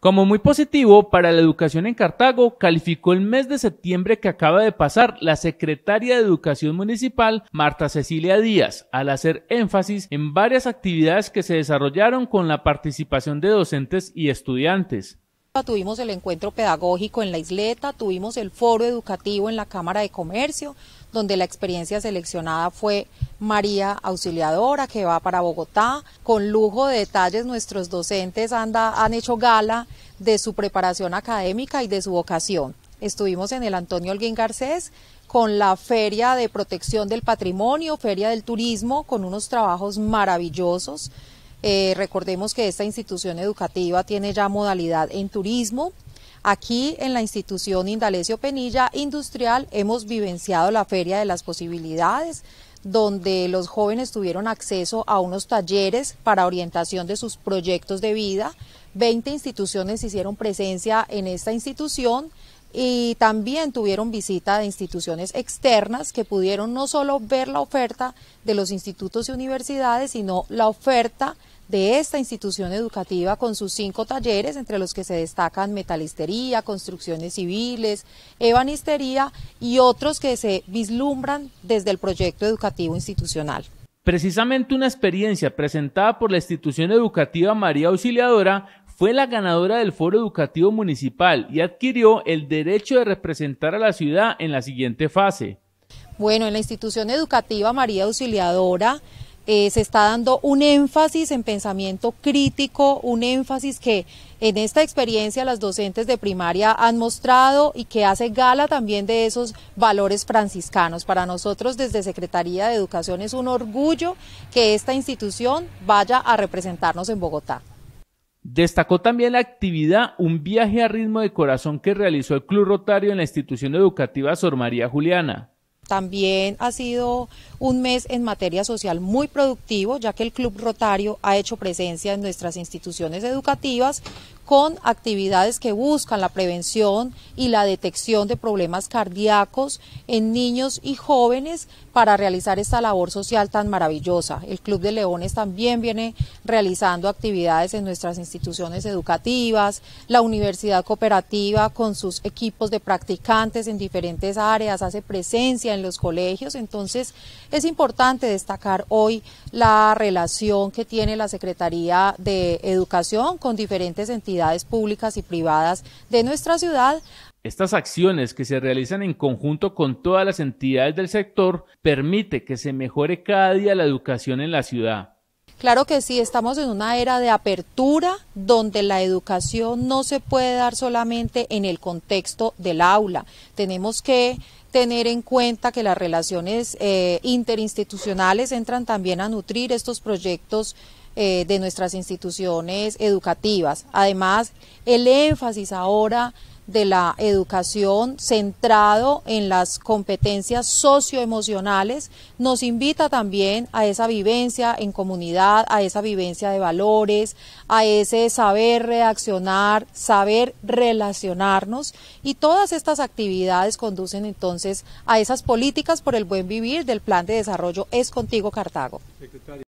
Como muy positivo para la educación en Cartago, calificó el mes de septiembre que acaba de pasar la secretaria de Educación Municipal, Marta Cecilia Díaz, al hacer énfasis en varias actividades que se desarrollaron con la participación de docentes y estudiantes. Tuvimos el encuentro pedagógico en la isleta, tuvimos el foro educativo en la Cámara de Comercio, donde la experiencia seleccionada fue María Auxiliadora, que va para Bogotá. Con lujo de detalles, nuestros docentes han hecho gala de su preparación académica y de su vocación. Estuvimos en el Antonio Holguín Garcés con la Feria de Protección del Patrimonio, Feria del Turismo, con unos trabajos maravillosos. Eh, recordemos que esta institución educativa tiene ya modalidad en turismo. Aquí en la institución Indalecio Penilla Industrial hemos vivenciado la Feria de las Posibilidades, donde los jóvenes tuvieron acceso a unos talleres para orientación de sus proyectos de vida. Veinte instituciones hicieron presencia en esta institución y también tuvieron visita de instituciones externas que pudieron no solo ver la oferta de los institutos y universidades, sino la oferta de esta institución educativa con sus cinco talleres, entre los que se destacan metalistería, construcciones civiles, ebanistería y otros que se vislumbran desde el proyecto educativo institucional. Precisamente una experiencia presentada por la institución educativa María Auxiliadora fue la ganadora del Foro Educativo Municipal y adquirió el derecho de representar a la ciudad en la siguiente fase. Bueno, en la institución educativa María Auxiliadora eh, se está dando un énfasis en pensamiento crítico, un énfasis que en esta experiencia las docentes de primaria han mostrado y que hace gala también de esos valores franciscanos. Para nosotros desde Secretaría de Educación es un orgullo que esta institución vaya a representarnos en Bogotá. Destacó también la actividad Un viaje a ritmo de corazón que realizó el Club Rotario en la institución educativa Sor María Juliana. También ha sido un mes en materia social muy productivo, ya que el Club Rotario ha hecho presencia en nuestras instituciones educativas con actividades que buscan la prevención y la detección de problemas cardíacos en niños y jóvenes para realizar esta labor social tan maravillosa. El Club de Leones también viene realizando actividades en nuestras instituciones educativas, la Universidad Cooperativa con sus equipos de practicantes en diferentes áreas hace presencia en los colegios, entonces es importante destacar hoy la relación que tiene la Secretaría de Educación con diferentes entidades públicas y privadas de nuestra ciudad. Estas acciones que se realizan en conjunto con todas las entidades del sector permite que se mejore cada día la educación en la ciudad. Claro que sí, estamos en una era de apertura donde la educación no se puede dar solamente en el contexto del aula. Tenemos que tener en cuenta que las relaciones eh, interinstitucionales entran también a nutrir estos proyectos eh, de nuestras instituciones educativas. Además, el énfasis ahora de la educación centrado en las competencias socioemocionales nos invita también a esa vivencia en comunidad, a esa vivencia de valores, a ese saber reaccionar, saber relacionarnos y todas estas actividades conducen entonces a esas políticas por el buen vivir del Plan de Desarrollo Es Contigo Cartago.